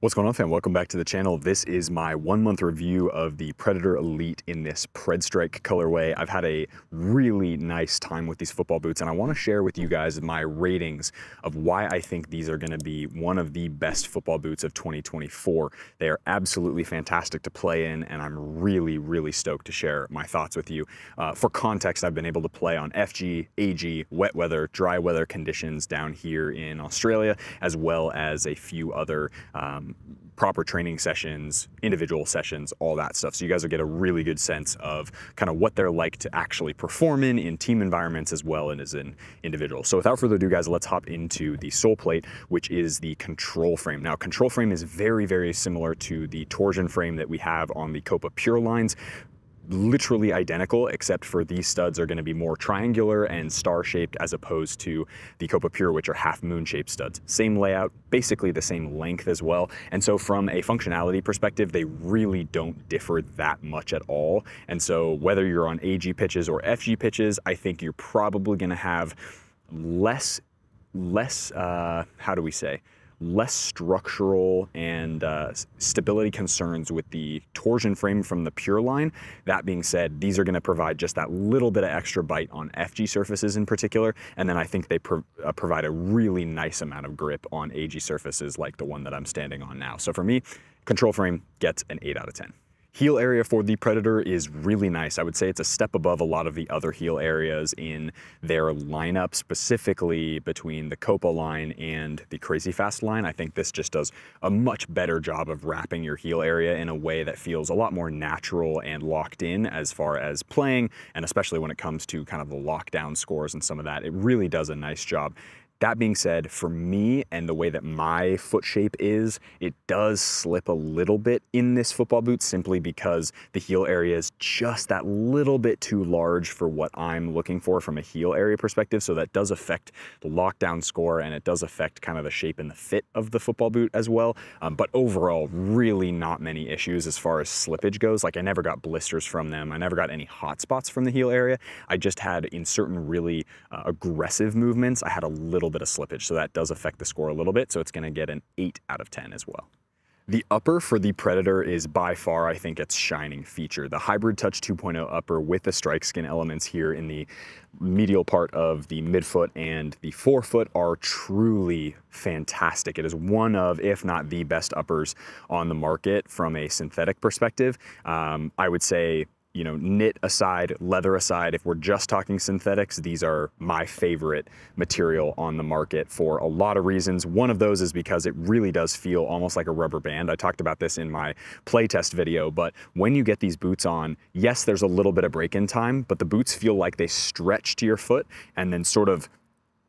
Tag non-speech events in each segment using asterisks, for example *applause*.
What's going on fam? Welcome back to the channel. This is my one month review of the Predator Elite in this Pred Strike colorway. I've had a really nice time with these football boots and I wanna share with you guys my ratings of why I think these are gonna be one of the best football boots of 2024. They are absolutely fantastic to play in and I'm really, really stoked to share my thoughts with you. Uh, for context, I've been able to play on FG, AG, wet weather, dry weather conditions down here in Australia, as well as a few other um, proper training sessions, individual sessions, all that stuff. So you guys will get a really good sense of kind of what they're like to actually perform in, in team environments as well and as in individuals. So without further ado, guys, let's hop into the sole plate, which is the control frame. Now, control frame is very, very similar to the torsion frame that we have on the Copa Pure lines literally identical, except for these studs are going to be more triangular and star-shaped as opposed to the Copa Pure, which are half moon-shaped studs. Same layout, basically the same length as well. And so from a functionality perspective, they really don't differ that much at all. And so whether you're on AG pitches or FG pitches, I think you're probably going to have less, less, uh, how do we say, less structural and uh, stability concerns with the torsion frame from the Pure line. That being said, these are going to provide just that little bit of extra bite on FG surfaces in particular, and then I think they pro uh, provide a really nice amount of grip on AG surfaces like the one that I'm standing on now. So for me, control frame gets an 8 out of 10. Heel area for the Predator is really nice. I would say it's a step above a lot of the other heel areas in their lineup, specifically between the Copa line and the Crazy Fast line. I think this just does a much better job of wrapping your heel area in a way that feels a lot more natural and locked in as far as playing, and especially when it comes to kind of the lockdown scores and some of that. It really does a nice job. That being said, for me and the way that my foot shape is, it does slip a little bit in this football boot simply because the heel area is just that little bit too large for what I'm looking for from a heel area perspective. So that does affect the lockdown score and it does affect kind of the shape and the fit of the football boot as well. Um, but overall, really not many issues as far as slippage goes. Like I never got blisters from them. I never got any hot spots from the heel area. I just had in certain really uh, aggressive movements, I had a little little bit of slippage, so that does affect the score a little bit, so it's gonna get an 8 out of 10 as well. The upper for the Predator is by far, I think, its shining feature. The Hybrid Touch 2.0 upper with the strike skin elements here in the medial part of the midfoot and the forefoot are truly fantastic. It is one of, if not the best uppers on the market from a synthetic perspective. Um, I would say you know, knit aside, leather aside, if we're just talking synthetics, these are my favorite material on the market for a lot of reasons. One of those is because it really does feel almost like a rubber band. I talked about this in my playtest video, but when you get these boots on, yes, there's a little bit of break-in time, but the boots feel like they stretch to your foot and then sort of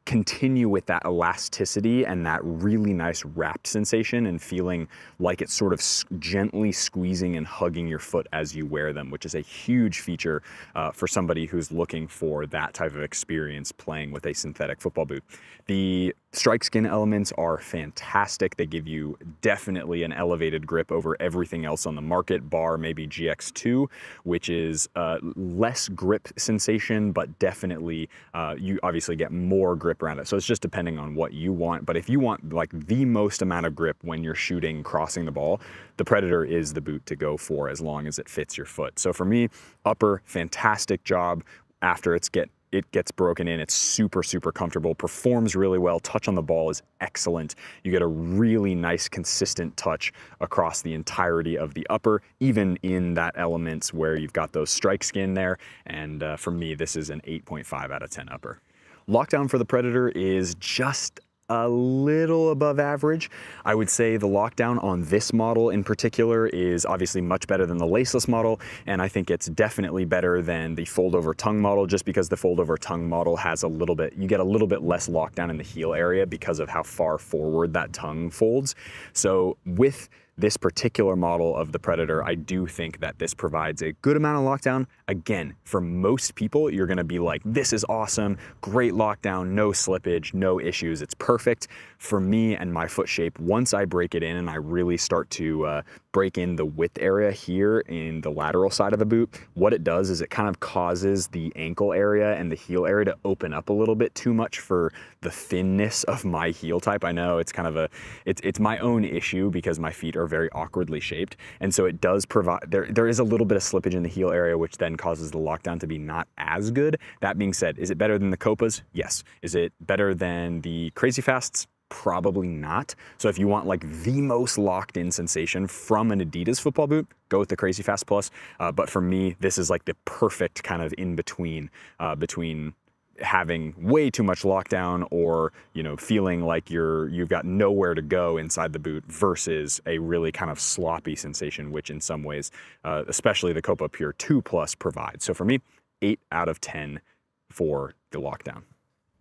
continue with that elasticity and that really nice wrap sensation and feeling like it's sort of gently squeezing and hugging your foot as you wear them, which is a huge feature uh, for somebody who's looking for that type of experience playing with a synthetic football boot. The strike skin elements are fantastic. They give you definitely an elevated grip over everything else on the market, bar maybe GX2, which is uh, less grip sensation, but definitely uh, you obviously get more grip grip around it. So it's just depending on what you want. But if you want like the most amount of grip when you're shooting, crossing the ball, the Predator is the boot to go for as long as it fits your foot. So for me, upper, fantastic job after it's get it gets broken in. It's super, super comfortable, performs really well. Touch on the ball is excellent. You get a really nice, consistent touch across the entirety of the upper, even in that elements where you've got those strike skin there. And uh, for me, this is an 8.5 out of 10 upper. Lockdown for the Predator is just a little above average. I would say the lockdown on this model in particular is obviously much better than the laceless model, and I think it's definitely better than the fold-over tongue model just because the fold-over tongue model has a little bit, you get a little bit less lockdown in the heel area because of how far forward that tongue folds. So with this particular model of the Predator, I do think that this provides a good amount of lockdown. Again, for most people, you're gonna be like, this is awesome, great lockdown, no slippage, no issues, it's perfect. For me and my foot shape, once I break it in and I really start to uh, break in the width area here in the lateral side of the boot, what it does is it kind of causes the ankle area and the heel area to open up a little bit too much for the thinness of my heel type. I know it's kind of a, it's, it's my own issue because my feet are very awkwardly shaped. And so it does provide, there, there is a little bit of slippage in the heel area, which then causes the lockdown to be not as good. That being said, is it better than the Copas? Yes. Is it better than the Crazy Fasts? Probably not. So if you want like the most locked in sensation from an Adidas football boot, go with the Crazy Fast Plus. Uh, but for me, this is like the perfect kind of in between uh, between having way too much lockdown or you know feeling like you're you've got nowhere to go inside the boot versus a really kind of sloppy sensation which in some ways uh, especially the copa pure 2 plus provides so for me 8 out of 10 for the lockdown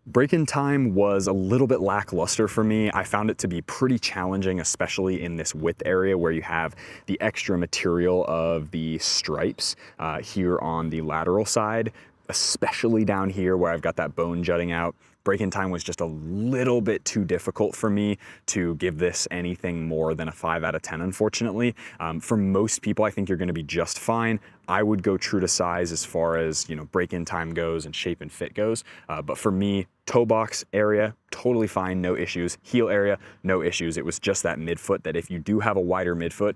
Break-in time was a little bit lackluster for me. I found it to be pretty challenging, especially in this width area where you have the extra material of the stripes uh, here on the lateral side especially down here where I've got that bone jutting out. Break-in time was just a little bit too difficult for me to give this anything more than a 5 out of 10, unfortunately. Um, for most people, I think you're going to be just fine. I would go true to size as far as you know break-in time goes and shape and fit goes. Uh, but for me, toe box area, totally fine, no issues. Heel area, no issues. It was just that midfoot that if you do have a wider midfoot,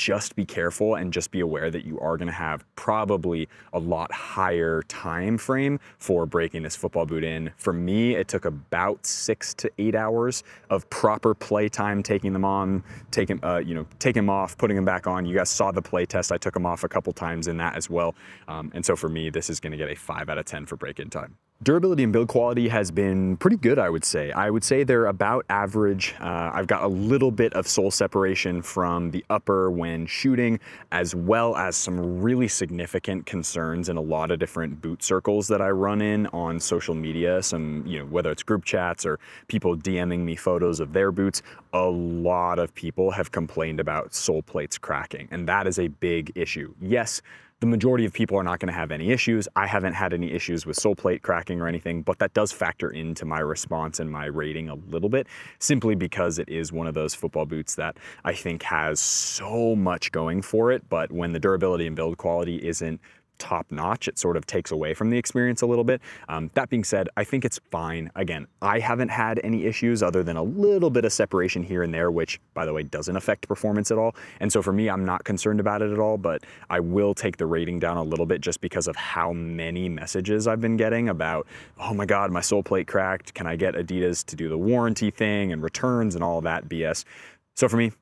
just be careful and just be aware that you are going to have probably a lot higher time frame for breaking this football boot in. For me, it took about six to eight hours of proper play time, taking them on, taking, uh, you know, taking them off, putting them back on. You guys saw the play test. I took them off a couple times in that as well. Um, and so for me, this is going to get a five out of 10 for break-in time. Durability and build quality has been pretty good, I would say. I would say they're about average. Uh, I've got a little bit of sole separation from the upper when shooting, as well as some really significant concerns in a lot of different boot circles that I run in on social media. Some, you know, whether it's group chats or people DMing me photos of their boots, a lot of people have complained about sole plates cracking, and that is a big issue. Yes, the majority of people are not going to have any issues. I haven't had any issues with sole plate cracking or anything, but that does factor into my response and my rating a little bit, simply because it is one of those football boots that I think has so much going for it, but when the durability and build quality isn't top notch. It sort of takes away from the experience a little bit. Um, that being said, I think it's fine. Again, I haven't had any issues other than a little bit of separation here and there, which by the way, doesn't affect performance at all. And so for me, I'm not concerned about it at all, but I will take the rating down a little bit just because of how many messages I've been getting about, oh my God, my sole plate cracked. Can I get Adidas to do the warranty thing and returns and all that BS? So for me,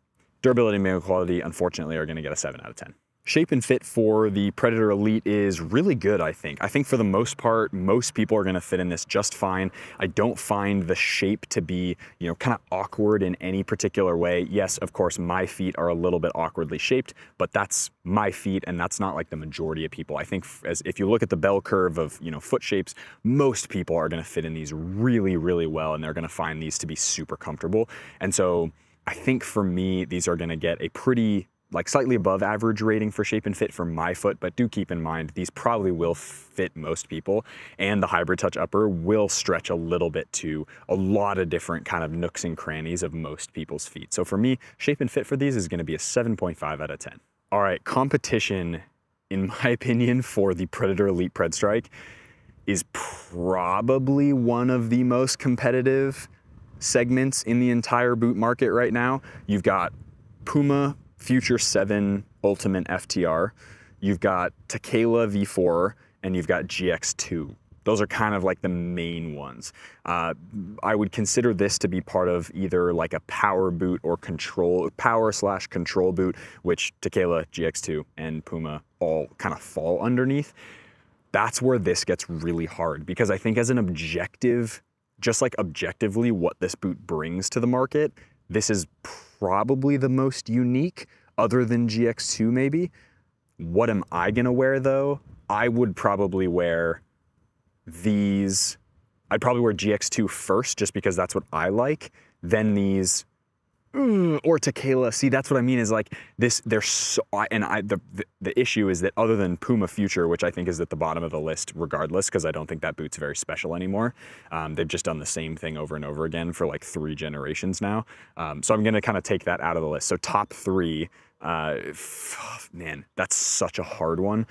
durability and build quality, unfortunately, are gonna get a seven out of 10. Shape and fit for the Predator Elite is really good, I think. I think for the most part, most people are gonna fit in this just fine. I don't find the shape to be, you know, kind of awkward in any particular way. Yes, of course, my feet are a little bit awkwardly shaped, but that's my feet and that's not like the majority of people. I think as if you look at the bell curve of, you know, foot shapes, most people are gonna fit in these really, really well and they're gonna find these to be super comfortable. And so I think for me, these are gonna get a pretty like slightly above average rating for shape and fit for my foot, but do keep in mind these probably will fit most people and the hybrid touch upper will stretch a little bit to a lot of different kind of nooks and crannies of most people's feet. So for me, shape and fit for these is gonna be a 7.5 out of 10. All right, competition, in my *laughs* opinion, for the Predator Elite Pred Strike is probably one of the most competitive segments in the entire boot market right now. You've got Puma Future 7 Ultimate FTR, you've got Tekela V4, and you've got GX2. Those are kind of like the main ones. Uh, I would consider this to be part of either like a power boot or control, power slash control boot, which Tekela, GX2, and Puma all kind of fall underneath. That's where this gets really hard because I think as an objective, just like objectively what this boot brings to the market, this is probably the most unique other than GX2 maybe. What am I gonna wear though? I would probably wear these, I'd probably wear GX2 first just because that's what I like, then these, mm, or Tekela. See, that's what I mean is like this, there's so, and I, the, the, the issue is that other than Puma Future, which I think is at the bottom of the list regardless, because I don't think that boot's very special anymore. Um, they've just done the same thing over and over again for like three generations now. Um, so I'm going to kind of take that out of the list. So top three, uh, man, that's such a hard one.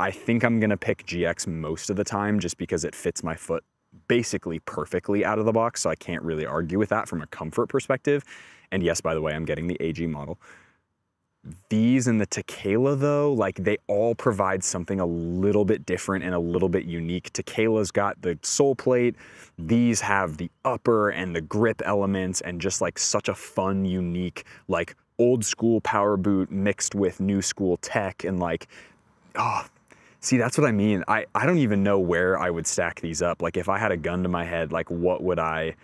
I think I'm going to pick GX most of the time just because it fits my foot basically perfectly out of the box, so I can't really argue with that from a comfort perspective. And yes, by the way, I'm getting the AG model. These and the Tekela though, like they all provide something a little bit different and a little bit unique. Tekela's got the sole plate. These have the upper and the grip elements and just like such a fun, unique, like old school power boot mixed with new school tech and like, oh, See, that's what I mean. I, I don't even know where I would stack these up. Like if I had a gun to my head, like what would I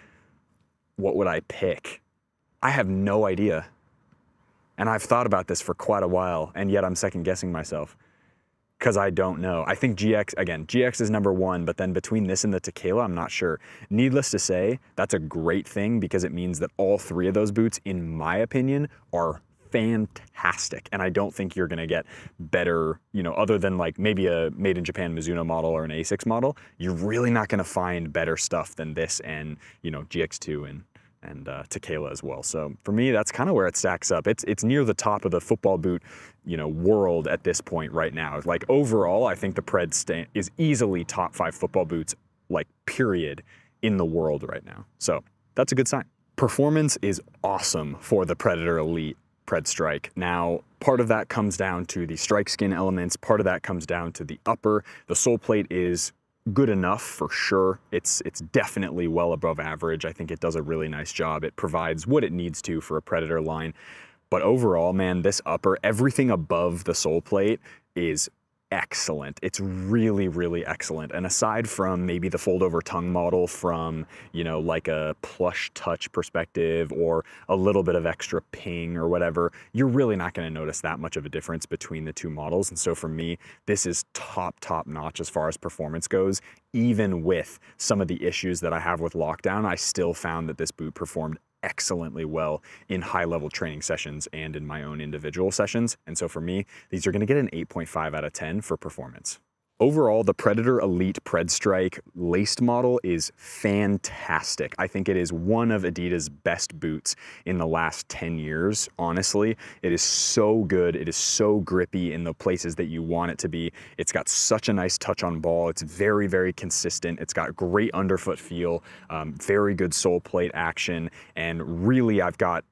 what would I pick? I have no idea. And I've thought about this for quite a while, and yet I'm second guessing myself because I don't know. I think GX, again, GX is number one, but then between this and the Tekela, I'm not sure. Needless to say, that's a great thing because it means that all three of those boots, in my opinion, are fantastic. And I don't think you're gonna get better, you know, other than like maybe a made in Japan Mizuno model or an Asics model, you're really not gonna find better stuff than this and, you know, GX2 and and uh, Tekela as well. So for me, that's kind of where it stacks up. It's it's near the top of the football boot, you know, world at this point right now. Like overall, I think the Pred is easily top five football boots, like period, in the world right now. So that's a good sign. Performance is awesome for the Predator Elite. Pred Strike. Now, part of that comes down to the strike skin elements, part of that comes down to the upper. The sole plate is good enough for sure. It's it's definitely well above average. I think it does a really nice job. It provides what it needs to for a Predator line. But overall, man, this upper, everything above the sole plate is excellent. It's really, really excellent. And aside from maybe the fold over tongue model from, you know, like a plush touch perspective or a little bit of extra ping or whatever, you're really not going to notice that much of a difference between the two models. And so for me, this is top, top notch as far as performance goes. Even with some of the issues that I have with lockdown, I still found that this boot performed excellently well in high level training sessions and in my own individual sessions. And so for me, these are gonna get an 8.5 out of 10 for performance. Overall, the Predator Elite Pred Strike laced model is fantastic. I think it is one of Adidas' best boots in the last 10 years, honestly. It is so good. It is so grippy in the places that you want it to be. It's got such a nice touch on ball. It's very, very consistent. It's got great underfoot feel, um, very good sole plate action, and really I've got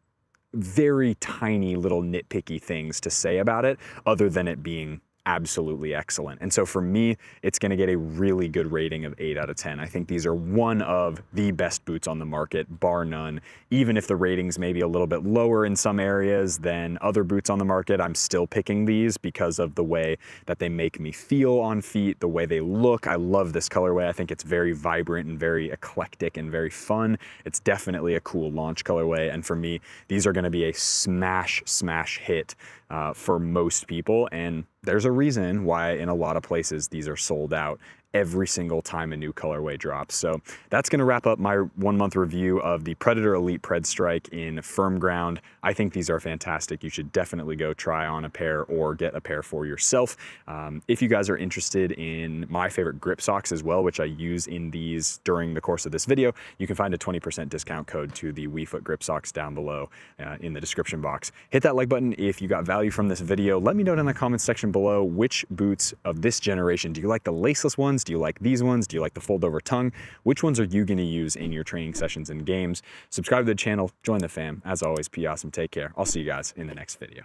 very tiny little nitpicky things to say about it other than it being absolutely excellent. And so for me, it's gonna get a really good rating of eight out of 10. I think these are one of the best boots on the market, bar none. Even if the ratings may be a little bit lower in some areas than other boots on the market, I'm still picking these because of the way that they make me feel on feet, the way they look. I love this colorway. I think it's very vibrant and very eclectic and very fun. It's definitely a cool launch colorway. And for me, these are gonna be a smash, smash hit uh, for most people. And there's a reason why in a lot of places these are sold out every single time a new colorway drops. So that's going to wrap up my one month review of the Predator Elite Pred Strike in firm ground. I think these are fantastic. You should definitely go try on a pair or get a pair for yourself. Um, if you guys are interested in my favorite grip socks as well, which I use in these during the course of this video, you can find a 20% discount code to the WeFoot grip socks down below uh, in the description box. Hit that like button if you got value from this video. Let me know down in the comments section below which boots of this generation. Do you like the laceless ones? Do you like these ones? Do you like the fold over tongue? Which ones are you going to use in your training sessions and games? Subscribe to the channel, join the fam. As always, be awesome. Take care. I'll see you guys in the next video.